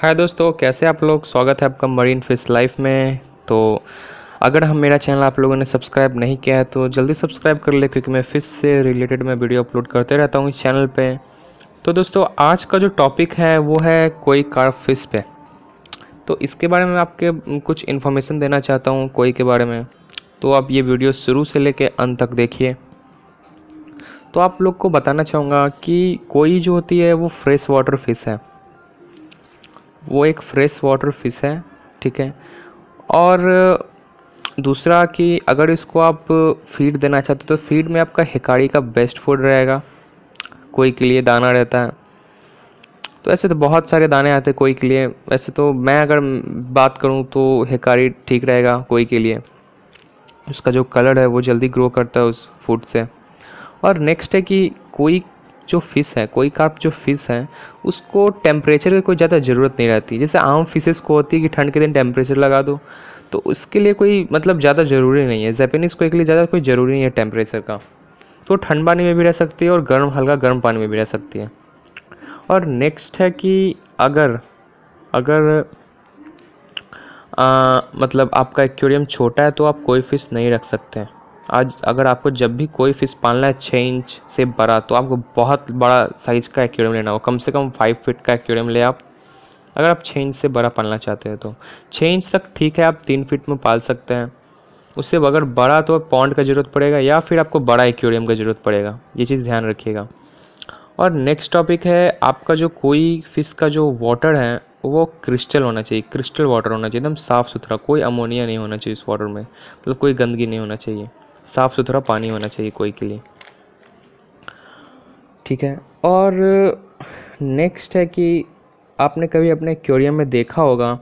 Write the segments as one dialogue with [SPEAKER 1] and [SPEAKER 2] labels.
[SPEAKER 1] हाय दोस्तों, कैसे आप लोग? स्वागत है आपका मरीन फ़िश लाइफ में। तो अगर हम मेरा चैनल आप लोगों ने सब्सक्राइब नहीं किया है तो जल्दी सब्सक्राइब कर ले, क्योंकि मैं फ़िश से रिलेटेड मैं वीडियो अपलोड करते रहता हूँ इस चैनल पे। तो दोस्तों, आज का जो टॉपिक है, वो है कोई कार फ़िश पे। तो इसके बारे में आपके कुछ इन्फॉर्मेशन देना चाहता हूँ कोई के बारे में। तो आप ये वीडियो शुरू से लेके अंत तक देखिए। तो आप लोग को बताना चाहूँगा कि कोई जो होती है, वो फ्रेश वाटर फ़िश है। वो एक फ्रेश वाटर फ़िश है, ठीक है? और दूसरा कि अगर इसको आप फ़ीड देना चाहते हो तो फ़ीड में आपका हिकारी का बेस्ट फ़ूड रहेगा, कोई के लिए दाना रहता है। तो ऐसे तो बहुत सारे दाने आते हैं कोई के लिए। वैसे तो मैं अगर बात करूँ तो हिकारी ठीक रहेगा कोई के लिए। उसका जो कलर है वो जल्दी ग्रो करता है उस फ़ूड से। और नेक्स्ट है कि कोई जो फ़िश है कोई कार्प जो फ़िश है उसको टेम्परेचर की कोई ज़्यादा ज़रूरत नहीं रहती। जैसे आम फिशेस को होती है कि ठंड के दिन टेम्परेचर लगा दो तो उसके लिए कोई मतलब ज़्यादा ज़रूरी नहीं है। जैपनीज़ को एक लिए ज़्यादा कोई ज़रूरी नहीं है टेम्परेचर का। तो ठंड पानी में भी रह सकती है और गर्म हल्का गर्म पानी में भी रह सकती है। और नेक्स्ट है कि अगर अगर आ, मतलब आपका एक्वेरियम छोटा है तो आप कोई फ़िश नहीं रख सकते। आज अगर आपको जब भी कोई फ़िश पालना है छः इंच से बड़ा तो आपको बहुत बड़ा साइज़ का एक्वेरियम लेना होगा। कम से कम फाइव फिट का एक्वेरियम ले आप। अगर आप छः इंच से बड़ा पालना चाहते हैं तो। छः इंच तक ठीक है, आप तीन फिट में पाल सकते हैं। उससे अगर बड़ा तो पॉन्ड का ज़रूरत पड़ेगा, या फिर आपको बड़ा एक्वेरियम का ज़रूरत पड़ेगा। ये चीज़ ध्यान रखिएगा। और नेक्स्ट टॉपिक है, आपका जो कोई फ़िश का जो वाटर है, वो क्रिस्टल होना चाहिए। क्रिस्टल वाटर होना चाहिए, एकदम साफ़ सुथरा, कोई अमोनिया नहीं होना चाहिए इस वाटर में। मतलब कोई गंदगी नहीं होना चाहिए। साफ़ सुथरा पानी होना चाहिए कोई के लिए। ठीक है, और नेक्स्ट है कि आपने कभी अपने एक्वेरियम में देखा होगा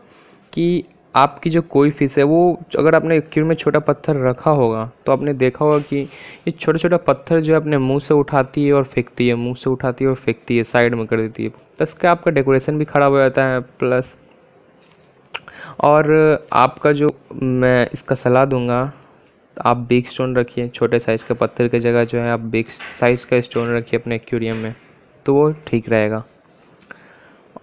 [SPEAKER 1] कि आपकी जो कोई फ़िश है, वो अगर आपने एक्वेरियम में छोटा पत्थर रखा होगा तो आपने देखा होगा कि ये छोटा छोटा पत्थर जो है अपने मुँह से उठाती है और फेंकती है, मुँह से उठाती है और फेंकती है साइड में कर देती है। तो इसका आपका डेकोरेशन भी ख़राब हो जाता है प्लस और आपका जो मैं इसका सलाह दूँगा आप बिग स्टोन रखिए, छोटे साइज़ के पत्थर की जगह जो है आप बिग साइज़ का स्टोन रखिए अपने एक्वेरियम में तो वो ठीक रहेगा।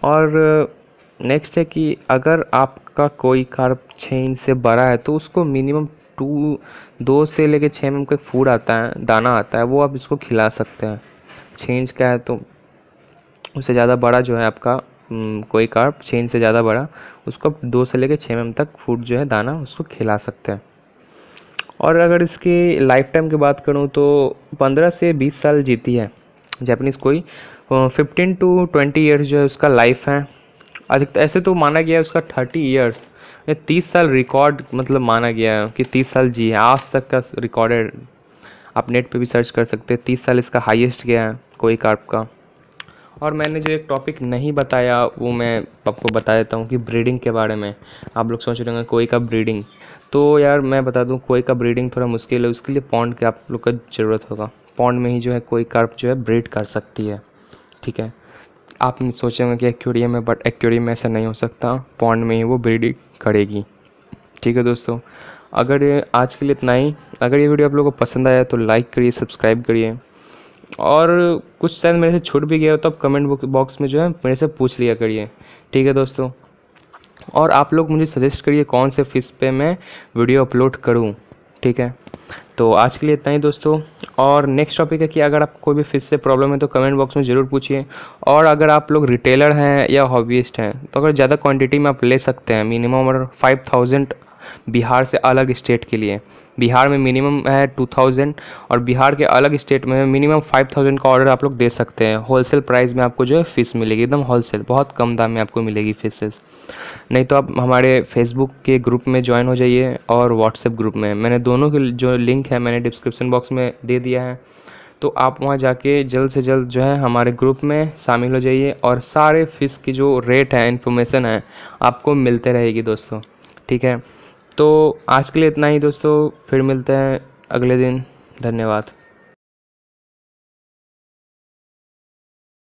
[SPEAKER 1] और नेक्स्ट है कि अगर आपका कोई कार्प छः इंच से बड़ा है तो उसको मिनिमम टू दो से लेके छः एम का फ़ूड आता है, दाना आता है, वो आप इसको खिला सकते हैं। छः इंच का है तो उससे ज़्यादा बड़ा जो है आपका कोई कार्प छः इंच से ज़्यादा बड़ा, उसको दो से लेके छः एम तक फ़ूड जो है दाना उसको खिला सकते हैं। और अगर इसकी लाइफ टाइम की बात करूँ तो पंद्रह से बीस साल जीती है। जैपनीज़ कोई फिफ्टीन टू ट्वेंटी ईयर्स जो है उसका लाइफ है। अधिकतर ऐसे तो माना गया है उसका थर्टी ईयर्स तीस साल रिकॉर्ड मतलब माना गया है कि तीस साल जी है। आज तक का रिकॉर्डेड आप नेट पे भी सर्च कर सकते हैं। तीस साल इसका हाईएस्ट गया है कोई कार्प का। और मैंने जो एक टॉपिक नहीं बताया, वो मैं आपको बता देता हूँ कि ब्रीडिंग के बारे में। आप लोग सोच रहे होंगे, कोई का ब्रीडिंग तो यार, मैं बता दूँ, कोई का ब्रीडिंग थोड़ा मुश्किल है, उसके लिए पॉन्ड की आप लोग का ज़रूरत होगा। पॉन्ड में ही जो है, कोई कार्प जो है ब्रीड कर सकती है। ठीक है? आप सोचेंगे कि एक्वेरियम में बट एक्वेरियम में ऐसा नहीं हो सकता। पॉन्ड में ही वो ब्रीडिंग करेगी। ठीक है दोस्तों? अगर आज के लिए इतना ही। अगर ये वीडियो आप लोगों को पसंद आया तो लाइक करिए सब्सक्राइब करिए। और कुछ शायद मेरे से छूट भी गया हो तो आप कमेंट बॉक्स में जो है मेरे से पूछ लिया करिए। ठीक है दोस्तों? और आप लोग मुझे सजेस्ट करिए कौन से फ़िश पे मैं वीडियो अपलोड करूँ। ठीक है? तो आज के लिए इतना ही दोस्तों। और नेक्स्ट टॉपिक है कि अगर आपको कोई भी फ़िश से प्रॉब्लम है तो कमेंट बॉक्स में ज़रूर पूछिए। और अगर आप लोग रिटेलर हैं या हॉबीस्ट हैं तो अगर ज़्यादा क्वांटिटी में आप ले सकते हैं मिनिमम और फाइव थाउज़ेंड बिहार से अलग स्टेट के लिए। बिहार में मिनिमम है टू थाउज़ेंड और बिहार के अलग स्टेट में मिनिमम फाइव थाउज़ेंड का ऑर्डर आप लोग दे सकते हैं। होलसेल प्राइस में आपको जो है फ़िश मिलेगी, एकदम होलसेल बहुत कम दाम में आपको मिलेगी फिशेस नहीं तो आप हमारे फेसबुक के ग्रुप में ज्वाइन हो जाइए और व्हाट्सएप ग्रुप में। मैंने दोनों के जो लिंक है मैंने डिस्क्रिप्सन बॉक्स में दे दिया है। तो आप वहाँ जाके जल्द से जल्द जो है हमारे ग्रुप में शामिल हो जाइए और सारे फ़िश की जो रेट है इन्फॉर्मेशन है, आपको मिलते रहेगी दोस्तों। ठीक है? तो आज के लिए इतना ही दोस्तों फिर मिलते हैं अगले दिन। धन्यवाद।